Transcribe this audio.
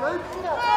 Load it up.